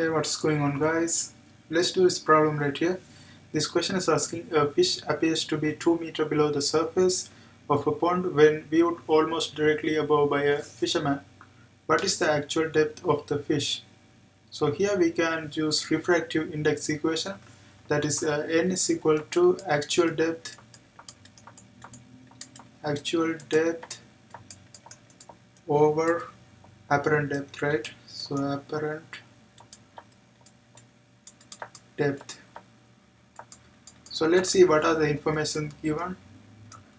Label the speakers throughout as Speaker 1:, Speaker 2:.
Speaker 1: Hey, what's going on guys? Let's do this problem right here. This question is asking a fish appears to be 2 meter below the surface of a pond when viewed almost directly above by a fisherman. What is the actual depth of the fish? So here we can use refractive index equation that is uh, n is equal to actual depth actual depth over apparent depth right so apparent depth. So let's see what are the information given.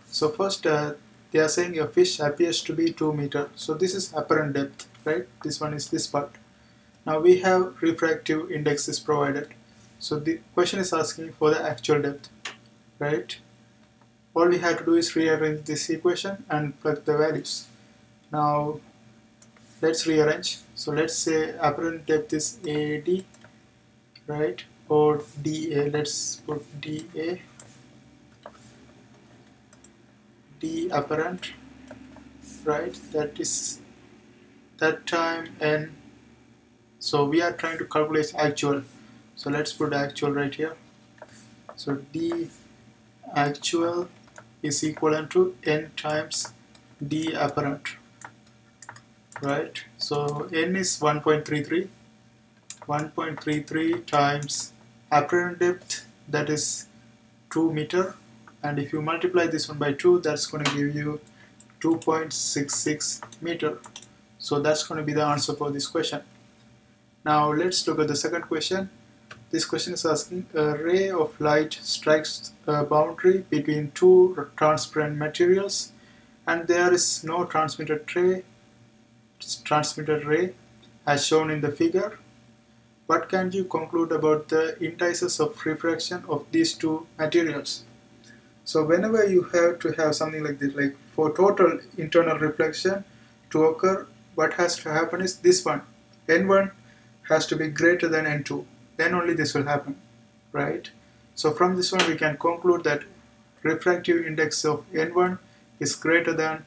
Speaker 1: So first uh, they are saying a fish appears to be 2 meter. So this is apparent depth right? This one is this part. Now we have refractive index is provided. So the question is asking for the actual depth right? All we have to do is rearrange this equation and plug the values. Now let's rearrange. So let's say apparent depth is AD right or DA let's put DA D apparent right that is that time n so we are trying to calculate actual. So let's put actual right here. So D actual is equivalent to n times D apparent right? So n is 1.33 1.33 times apparent depth that is 2 meter. And if you multiply this one by 2 that's going to give you 2.66 meter. So that's going to be the answer for this question. Now let's look at the second question. This question is asking a ray of light strikes a boundary between two transparent materials and there is no transmitted ray transmitted ray as shown in the figure what can you conclude about the indices of refraction of these two materials? So whenever you have to have something like this, like for total internal reflection to occur, what has to happen is this one. N1 has to be greater than N2. Then only this will happen, right? So from this one we can conclude that refractive index of N1 is greater than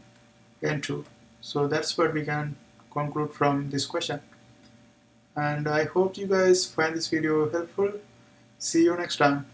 Speaker 1: N2. So that's what we can conclude from this question and I hope you guys find this video helpful. See you next time.